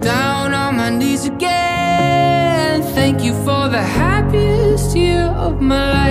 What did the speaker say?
Down on my knees again. Thank you for the happiest year of my life.